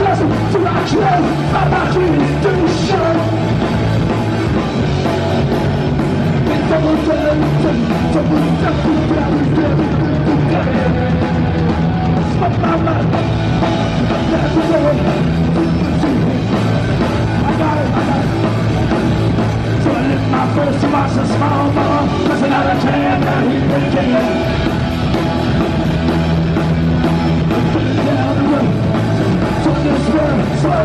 Jesu, zobaczył, zobaczył, duszę. To do it to był ten, to był ten, to był ten, to był ten, to był ten,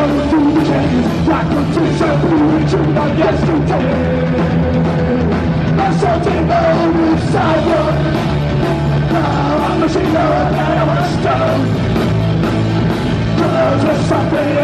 Constitution, Constitution, preaching on yesterday. Assaulting the only sidewalk. Now I'm a machine, and I'm a stone. Girls something